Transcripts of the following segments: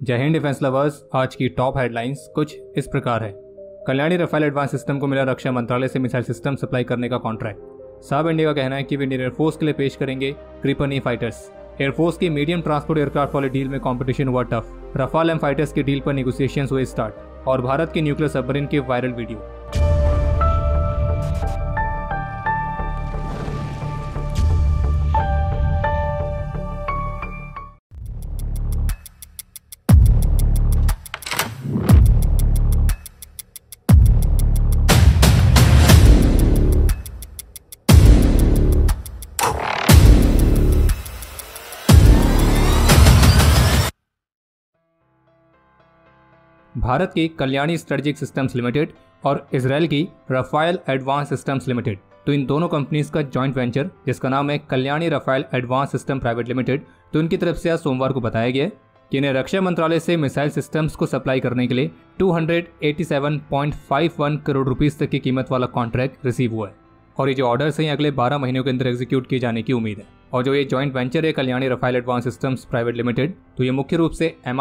जय Hind defence lovers. आज की टॉप हेडलाइंस कुछ इस प्रकार है। कल्याणी रफाल एडवांस सिस्टम को मिला रक्षा मंत्रालय से मिसाइल सिस्टम सप्लाई करने का कॉन्ट्रैक्ट। साब इंडिया का कहना है कि वे इंडियन एयरफोर्स के लिए पेश करेंगे क्रिपनी फाइटर्स। एयरफोर्स की मीडियम ट्रांसपोर्ट एयरक्राफ्ट वाले डील में कॉम्पिटिशन हुआ टफ रफाल एम फाइटर्स की डील पर निगोसिएशन हुए स्टार्ट और भारत के न्यूक्लियर सबमरीन के वायरल वीडियो भारत की कल्याणी स्ट्रेटेजिक सिस्टम्स लिमिटेड और इसराइल की रफायल एडवांस सिस्टम्स लिमिटेड। तो इन दोनों कंपनीज़ का जॉइंट वेंचर जिसका नाम है Kalyani Rafael advance system private limited तो इनकी तरफ़ से आज सोमवार को बताया गया कि इन्हें रक्षा मंत्रालय से मिसाइल सिस्टम्स को सप्लाई करने के लिए 287.51 करोड़ रुपीस तक की कीमत वाला कॉन्ट्रैक्ट रिसीव हुआ है। और ये जो ऑर्डर है अगले 12 महीनों के अंदर एग्जीक्यूट किए जाने की उम्मीद है। और जो ये जॉइंट वेंचर है, Kalyani Rafael advance systems private limited तो ये मुख्य रूप से एम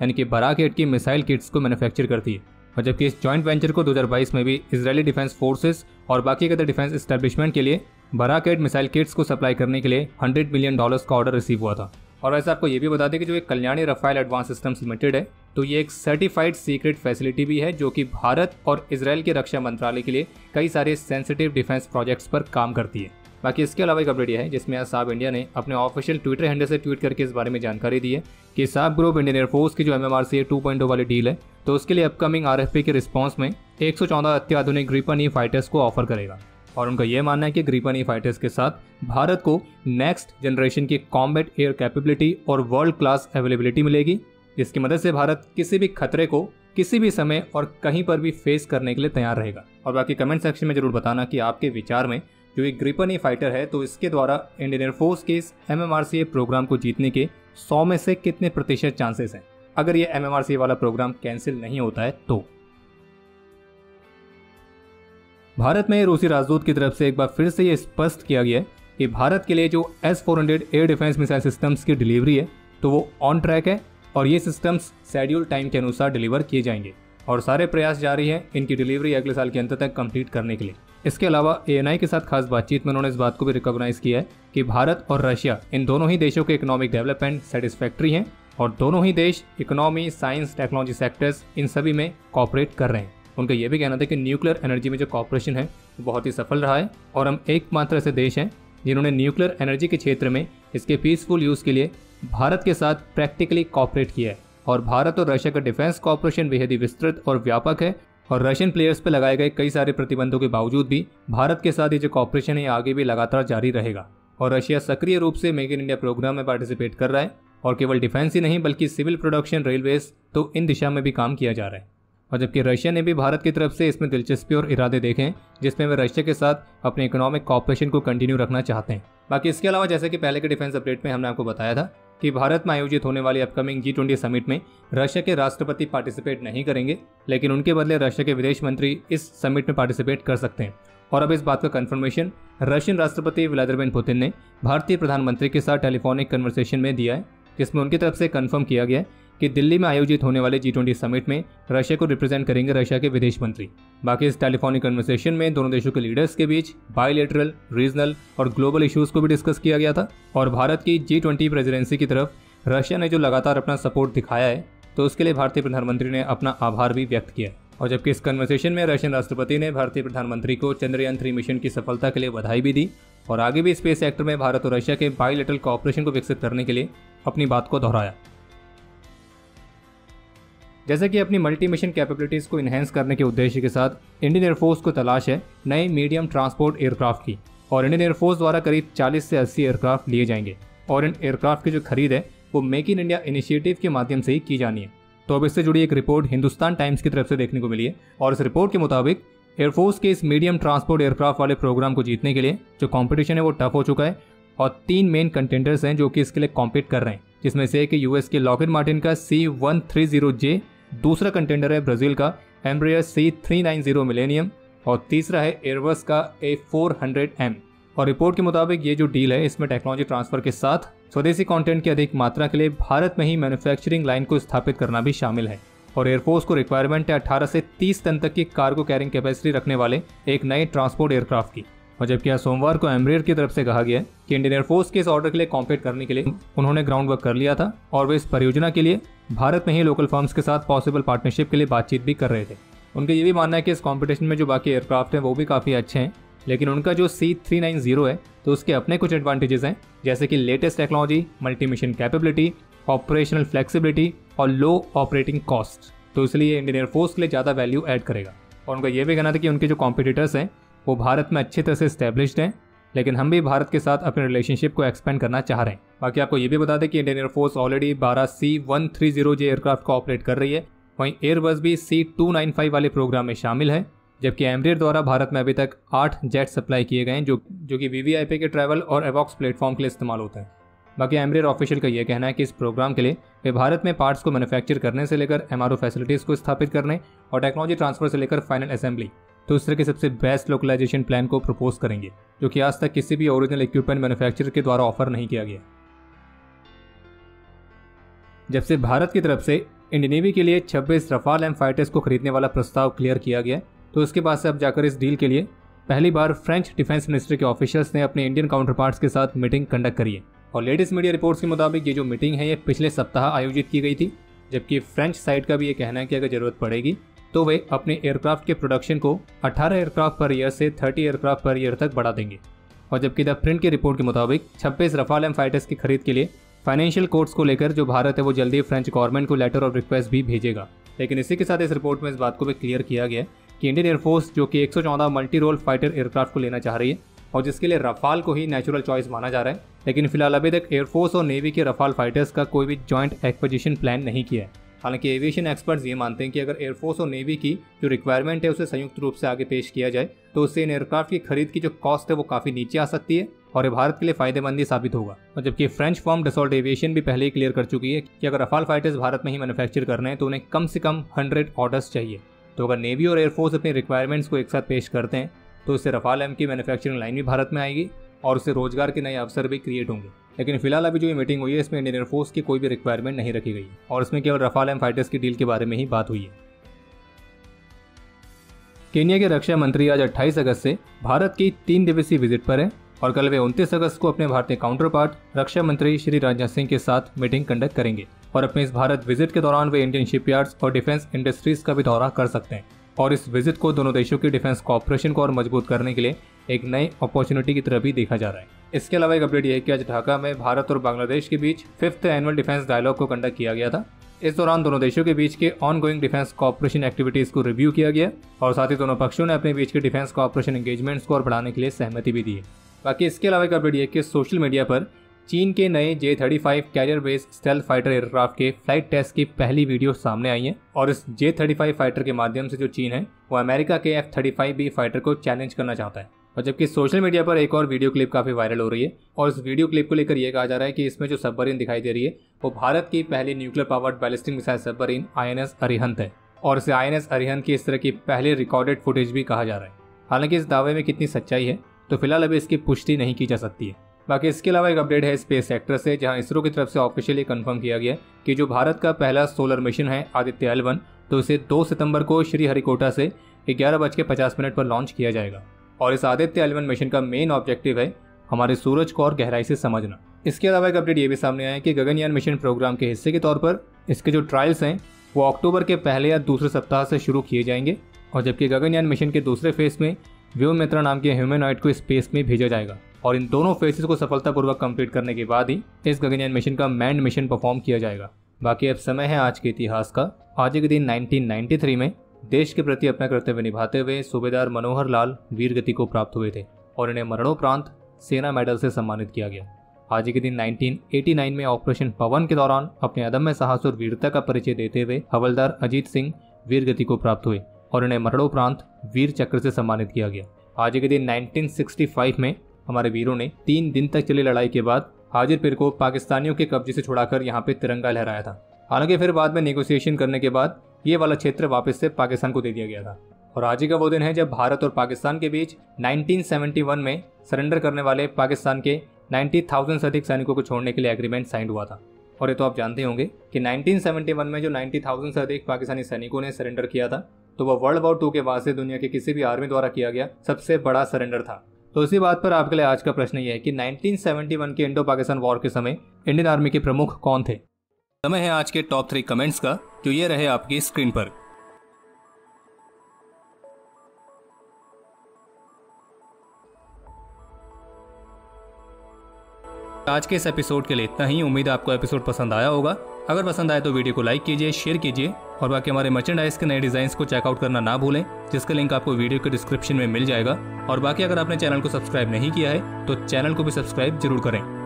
यानी कि बराकेट की मिसाइल किट्स को मैन्युफैक्चर करती है। और जबकि इस जॉइंट वेंचर को 2022 में भी इसराइली डिफेंस फोर्सेस और बाकी अदर डिफेंस स्टैब्लिशमेंट के लिए बराकेट मिसाइल किट्स को सप्लाई करने के लिए 100 मिलियन डॉलर्स का ऑर्डर रिसीव हुआ था। और वैसे आपको ये भी बता दें कि जो एक Kalyani Rafael advance systems limited है तो ये एक सर्टिफाइड सीक्रेट फैसिलिटी भी है, जो कि भारत और इसराइल के रक्षा मंत्रालय के लिए कई सारे सेंसिटिव डिफेंस प्रोजेक्ट्स पर काम करती है। बाकी इसके अलावा एक अपडेट यह है, जिसमें साब इंडिया ने अपने ऑफिशियल ट्विटर हैंडल से ट्वीट करके इस बारे में जानकारी दी है कि साब ग्रुप इंडियन एयरफोर्स की जो M M C two point वाली डील है तो उसके लिए अपकमिंग आर एफ़ पी के रिस्पॉन्स में एक सौ चौदह अत्याधुनिक ग्रीपन ई फाइटर्स को ऑफ़र करेगा। और उनका यह मानना है कि ग्रीपन ई फाइटर्स के साथ भारत को नेक्स्ट जनरेशन की कॉम्बैट एयर कैपेबिलिटी और वर्ल्ड क्लास अवेलेबिलिटी मिलेगी। जिसकी मदद से भारत किसी भी खतरे को किसी भी समय और कहीं पर भी फेस करने के लिए तैयार रहेगा। और बाकी कमेंट सेक्शन में ज़रूर बताना कि आपके विचार में जो एक ग्रिपन ए फाइटर है तो इसके द्वारा इंडियन एयरफोर्स के इस एम प्रोग्राम को जीतने के 100 में से कितने प्रतिशत चांसेस हैं? अगर ये एम वाला प्रोग्राम कैंसिल नहीं होता है तो। भारत में रूसी राजदूत की तरफ़ से एक बार फिर से यह स्पष्ट किया गया है कि भारत के लिए जो S four hundred air defence missile systems की डिलीवरी है तो वो ऑन ट्रैक है और ये सिस्टम्स शेड्यूल टाइम के अनुसार डिलीवर किए जाएँगे। और सारे प्रयास जारी हैं इनकी डिलीवरी अगले साल के अंत तक कंप्लीट करने के लिए। इसके अलावा ए के साथ खास बातचीत में उन्होंने इस बात को भी रिकॉग्नाइज किया है कि भारत और रशिया इन दोनों ही देशों के इकोनॉमिक डेवलपमेंट सेटिस्फैक्ट्री हैं और दोनों ही देश इकोनॉमी साइंस टेक्नोलॉजी सेक्टर्स इन सभी में कॉपरेट कर रहे हैं। उनका यह भी कहना था कि न्यूक्लियर एनर्जी में जो कॉपरेशन है, वो बहुत ही सफल रहा है और हम एकमात्र ऐसे देश हैं जिन्होंने न्यूक्लियर एनर्जी के क्षेत्र में इसके पीसफुल यूज़ के लिए भारत के साथ प्रैक्टिकली कॉपरेट किया है। और भारत और रशिया का डिफेंस कॉपरेशन बेहद ही विस्तृत और व्यापक है और रशियन प्लेयर्स पर लगाए गए कई सारे प्रतिबंधों के बावजूद भी भारत के साथ ये जो कॉपरेशन है आगे भी लगातार जारी रहेगा। और रशिया सक्रिय रूप से मेक इन इंडिया प्रोग्राम में पार्टिसिपेट कर रहा है और केवल डिफेंस ही नहीं, बल्कि सिविल प्रोडक्शन रेलवेज तो इन दिशा में भी काम किया जा रहा है। और जबकि रशिया ने भी भारत की तरफ़ से इसमें दिलचस्पी और इरादे देखे हैं, जिसमें वे रशिया के साथ अपने इकोनॉमिक कॉपरेशन को कंटिन्यू रखना चाहते हैं। बाकी इसके अलावा जैसे कि पहले के डिफेंस अपडेट में हमने आपको बताया था कि भारत में आयोजित होने वाली अपकमिंग जी ट्वेंटी समिट में रशिया के राष्ट्रपति पार्टिसिपेट नहीं करेंगे, लेकिन उनके बदले रशिया के विदेश मंत्री इस समिट में पार्टिसिपेट कर सकते हैं। और अब इस बात का कंफर्मेशन रशियन राष्ट्रपति व्लादिमिर पुतिन ने भारतीय प्रधानमंत्री के साथ टेलीफोनिक कन्वर्सेशन में दिया है, जिसमें उनकी तरफ़ से कन्फर्म किया गया कि दिल्ली में आयोजित होने वाले जी ट्वेंटी समिट में रशिया को रिप्रेजेंट करेंगे रशिया के विदेश मंत्री। बाकी इस टेलीफोनिक कन्वर्सेशन में दोनों देशों के लीडर्स के बीच बायोलेटरल रीजनल और ग्लोबल इश्यूज़ को भी डिस्कस किया गया था और भारत की जी ट्वेंटी प्रेसिडेंसी की तरफ़ रशिया ने जो लगातार अपना सपोर्ट दिखाया है तो उसके लिए भारतीय प्रधानमंत्री ने अपना आभार भी व्यक्त किया और जबकि इस कन्वर्सेशन में रशियन राष्ट्रपति ने भारतीय प्रधानमंत्री को चंद्रयान थ्री मिशन की सफलता के लिए बधाई भी दी और आगे भी स्पेस सेक्टर में भारत और रशिया के बायोलेटरल कॉपरेशन को विकसित करने के लिए अपनी बात को दोहराया। जैसे कि अपनी मल्टी मिशन कैपेबिलिटीज को इन्हेंस करने के उद्देश्य के साथ इंडियन एयरफोर्स को तलाश है नए मीडियम ट्रांसपोर्ट एयरक्राफ्ट की और इंडियन एयरफोर्स द्वारा करीब 40 से 80 एयरक्राफ्ट लिए जाएँगे और इन एयरक्राफ्ट की जो खरीद है, वो मेक इन इंडिया इनिशिएटिव के माध्यम से ही की जानी है। तो अब इससे जुड़ी एक रिपोर्ट हिंदुस्तान टाइम्स की तरफ़ से देखने को मिली है और इस रिपोर्ट के मुताबिक एयरफोर्स के इस मीडियम ट्रांसपोर्ट एयरक्राफ्ट वाले प्रोग्राम को जीतने के लिए जो कॉम्पिटिशन है, वो टफ हो चुका है और तीन मेन कंटेंडर्स हैं जो कि इसके लिए कॉम्पीट कर रहे हैं, जिसमें से एक यूएस के लॉकेट मार्टिन का C one three zero J दूसरा कंटेंडर है ब्राज़ील का Embraer C three nine zero Millennium और तीसरा है एयरबस का ए फोर हंड्रेड एम। और रिपोर्ट के मुताबिक ये जो डील है, इसमें टेक्नोलॉजी ट्रांसफ़र के साथ स्वदेशी कंटेंट की अधिक मात्रा के लिए भारत में ही मैन्युफैक्चरिंग लाइन को स्थापित करना भी शामिल है। और एयरफोर्स को रिक्वायरमेंट है 18 से 30 टन तक की कार्गो कैरिंग कैपेसिटी रखने वाले एक नए ट्रांसपोर्ट एयरक्राफ्ट की। और जबकि आज सोमवार को एमरियर की तरफ़ से कहा गया कि इंडियन एयरफोर्स के इस ऑर्डर के लिए कॉम्पीट करने के लिए उन्होंने ग्राउंड वर्क कर लिया था और वे इस परियोजना के लिए भारत में ही लोकल फर्म्स के साथ पॉसिबल पार्टनरशिप के लिए बातचीत भी कर रहे थे। उनका ये भी मानना है कि इस कॉम्पिटिशन में जो बाकी एयरक्राफ्ट हैं, वो भी काफ़ी अच्छे हैं, लेकिन उनका जो सी थ्री नाइन ज़ीरो है तो उसके अपने कुछ एडवांटेजेस हैं, जैसे कि latest technology multi mission capability operational flexibility और लो ऑपरेटिंग कॉस्ट तो इसलिए इंडियन एयरफोर्स के लिए ज़्यादा वैल्यू ऐड करेगा। और उनका ये भी कहना था कि उनके जो कॉम्पिटिटर्स हैं वो भारत में अच्छी तरह से स्टैब्लिश्ड हैं, लेकिन हम भी भारत के साथ अपने रिलेशनशिप को एक्सपेंड करना चाह रहे हैं। बाकी आपको ये भी बता दें कि इंडियन एयरफोर्स ऑलरेडी बारह C one three zero J aircraft को ऑपरेट कर रही है। वहीं एयरबस भी सी टू नाइन फाइव वाले प्रोग्राम में शामिल है, जबकि एमरियर द्वारा भारत में अभी तक आठ जेट सप्लाई किए गए हैं, जो जो कि वीवीआईपी के ट्रैवल और एवॉक्स प्लेटफॉर्म के लिए इस्तेमाल होते हैं। बाकी एमरियर ऑफिशियल का यह कहना है कि इस प्रोग्राम के लिए वे भारत में पार्ट्स को मैन्युफैक्चर करने से लेकर एमआरओ फैसिलिटीज़ को स्थापित करने और टेक्नोलॉजी ट्रांसफ़र से लेकर फाइनल असेंबली तो इस तरह के सबसे बेस्ट लोकलाइजेशन प्लान को प्रपोज करेंगे, जो कि आज तक किसी भी ओरिजिनल इक्विपमेंट मैन्युफैक्चरर के द्वारा ऑफ़र नहीं किया गया। जब से भारत की तरफ़ से इंडियन नेवी के लिए 26 रफाल एम फाइटर्स को खरीदने वाला प्रस्ताव क्लियर किया गया तो उसके बाद से अब जाकर इस डील के लिए पहली बार फ्रेंच डिफेंस मिनिस्ट्री के ऑफिशियल्स ने अपने इंडियन काउंटर पार्ट्स के साथ मीटिंग कंडक्ट करी है। और लेटेस्ट मीडिया रिपोर्ट्स के मुताबिक ये जो मीटिंग है, ये पिछले सप्ताह आयोजित की गई थी, जबकि फ्रेंच साइड का भी ये कहना है कि अगर ज़रूरत पड़ेगी तो वे अपने एयरक्राफ्ट के प्रोडक्शन को 18 एयरक्राफ्ट पर ईयर से 30 एयरक्राफ्ट पर ईयर तक बढ़ा देंगे। और जबकि द प्रिंट की रिपोर्ट के मुताबिक 26 रफाल एम फाइटर्स की खरीद के लिए फाइनेंशियल कोर्ट्स को लेकर जो भारत है वो जल्दी फ्रेंच गवर्नमेंट को लेटर ऑफ़ रिक्वेस्ट भी भेजेगा। लेकिन इसी के साथ इस रिपोर्ट में इस बात को भी क्लियर किया गया कि इंडियन एयरफोर्स जो कि 114 मल्टी रोल फाइटर एयरक्राफ्ट को लेना चाह रही है, और जिसके लिए रफाल को ही नेचुरल चॉइस माना जा रहा है, लेकिन फ़िलहाल अभी तक एयरफोर्स और नेवी के रफाल फाइटर्स का कोई भी ज्वाइंट एक्विजिशन प्लान नहीं किया है। हालाँकि एविएशन एक्सपर्ट्स ये मानते हैं कि अगर एयरफोर्स और नेवी की जो रिक्वायरमेंट है उसे संयुक्त रूप से आगे पेश किया जाए तो उससे इन एयरक्राफ्ट की खरीद की जो कॉस्ट है वो काफ़ी नीचे आ सकती है और ये भारत के लिए फ़ायदेमंद ही साबित होगा। और जबकि फ्रेंच फॉर्म डसॉल्ट एविएशन भी पहले ही क्लियर कर चुकी है कि अगर रफाल फाइटर्स भारत में ही मैन्युफैक्चर करने हैं तो उन्हें कम से कम हंड्रेड ऑर्डर्स चाहिए। तो अगर नेवी और एयरफोर्स अपनी रिक्वायरमेंट्स को एक साथ पेश करते हैं तो उससे रफाल एम की मैन्युफैक्चरिंग लाइन भी भारत में आएगी। और उससे रोज़गार के नए अवसर भी क्रिएट होंगे। लेकिन फ़िलहाल अभी जो ये मीटिंग हुई है, इसमें इंडियन एयरफोर्स की कोई भी रिक्वायरमेंट नहीं रखी गई और इसमें केवल रफाल एम फाइटर्स की डील के बारे में ही बात हुई है। केनिया के रक्षा मंत्री आज 28 अगस्त से भारत की तीन दिवसीय विज़िट पर है और कल वे उनतीस अगस्त को अपने भारतीय काउंटर पार्ट रक्षा मंत्री श्री राजनाथ सिंह के साथ मीटिंग कंडक्ट करेंगे और अपने इस भारत विज़िट के दौरान वे इंडियन शिपयार्ड्स और डिफेंस इंडस्ट्रीज़ का भी दौरा कर सकते हैं। और इस विज़िट को दोनों देशों के डिफेंस कॉपरेशन को और मज़बूत करने के लिए एक नई अपॉर्चुनिटी की तरह भी देखा जा रहा है। इसके अलावा एक अपडेट यह है कि आज ढाका में भारत और बांग्लादेश के बीच फिफ्थ एनुअल डिफेंस डायलॉग को कंडक्ट किया गया था। इस दौरान दोनों देशों के बीच के ongoing defence cooperation activities को रिव्यू किया गया और साथ ही दोनों पक्षों ने अपने बीच के डिफेंस कॉपरेशन एंगेजमेंट्स को और बढ़ाने के लिए सहमति भी दी है। बाकी इसके अलावा एक अपडेट यह कि सोशल मीडिया पर चीन के नए J thirty five carrier based stealth fighter aircraft के फ़्लाइट टेस्ट की पहली वीडियो सामने आई है और इस जे थर्टी फाइव फाइटर के माध्यम से जो चीन है, वो अमेरिका के F thirty five B fighter को चैलेंज करना चाहता है। और जबकि सोशल मीडिया पर एक और वीडियो क्लिप काफ़ी वायरल हो रही है और इस वीडियो क्लिप को लेकर यह कहा जा रहा है कि इसमें जो सबमरीन दिखाई दे रही है, वो भारत की पहली nuclear powered ballistic missile submarine I N Arihant है। और इसे आई एन अरिहंत की इस तरह की पहली रिकॉर्डेड फुटेज भी कहा जा रहा है। हालाँकि इस दावे में कितनी सच्चाई है तो फ़िलहाल अभी इसकी पुष्टि नहीं की जा सकती है। बाकी इसके अलावा एक अपडेट है स्पेस सेक्टर से, जहाँ इसरो की तरफ़ से ऑफिशियली कंफर्म किया गया कि जो भारत का पहला सोलर मिशन है, आदित्य एलवन तो इसे 2 सितंबर को श्रीहरिकोटा से ग्यारह बज के पचास मिनट पर लॉन्च किया जाएगा। और इस आदित्य एलेवन मिशन का मेन ऑब्जेक्टिव है हमारे सूरज को और गहराई से समझना। इसके अलावा एक अपडेट ये भी सामने आया कि गगनयान मिशन प्रोग्राम के हिस्से के तौर पर इसके जो ट्रायल्स हैं, वो अक्टूबर के पहले या दूसरे सप्ताह से शुरू किए जाएँगे और जबकि गगनयान मिशन के दूसरे फ़ेज़ में व्योम मित्रा नाम के ह्यूमनॉइड को स्पेस में भेजा जाएगा। और इन दोनों फेसेस को सफलतापूर्वक कंप्लीट करने के बाद ही इस गगनयान मिशन का मैंड मिशन परफॉर्म किया जाएगा। बाकी अब समय है आज के इतिहास का। आज के दिन 1993 में देश के प्रति अपना कर्तव्य निभाते हुए सूबेदार मनोहर लाल वीर गति को प्राप्त हुए थे और इन्हें मरणोपरांत सेना मेडल से सम्मानित किया गया। आज के दिन 1989 में ऑपरेशन पवन के दौरान अपने अदम्य साहस और वीरता का परिचय देते हुए हवलदार अजीत सिंह वीर गति को प्राप्त हुए और इन्हें मरणोपरांत वीर चक्र से सम्मानित किया गया। आज के दिन 1965 में हमारे वीरों ने तीन दिन तक चली लड़ाई के बाद हाजिर पीर को पाकिस्तानियों के कब्जे से छुड़ाकर यहाँ पे तिरंगा लहराया था। हालाँकि फिर बाद में नेगोशिएशन करने के बाद ये वाला क्षेत्र वापस से पाकिस्तान को दे दिया गया था। और आज ही का वो दिन है जब भारत और पाकिस्तान के बीच 1971 में सरेंडर करने वाले पाकिस्तान के 90,000 से अधिक सैनिकों को छोड़ने के लिए एग्रीमेंट साइन हुआ था। और ये तो आप जानते होंगे कि 1971 में जो 90,000 से अधिक पाकिस्तानी सैनिकों ने सरेंडर किया था तो वह वर्ल्ड वॉर टू के बाद से दुनिया के किसी भी आर्मी द्वारा किया गया सबसे बड़ा सरेंडर था। तो इसी बात पर आपके लिए आज का प्रश्न यह है कि 1971 के इंडो पाकिस्तान वॉर के समय इंडियन आर्मी के प्रमुख कौन थे? समय है आज के टॉप थ्री कमेंट्स का। जो ये रहे आपकी स्क्रीन पर। आज के इस एपिसोड के लिए इतना ही। उम्मीद है आपको एपिसोड पसंद आया होगा। अगर पसंद आए तो वीडियो को लाइक कीजिए, शेयर कीजिए और बाकी हमारे मर्चेंडाइज के नए डिज़ाइन को चेकआउट करना ना भूलें, जिसका लिंक आपको वीडियो के डिस्क्रिप्शन में मिल जाएगा। और बाकी अगर आपने चैनल को सब्सक्राइब नहीं किया है तो चैनल को भी सब्सक्राइब ज़रूर करें।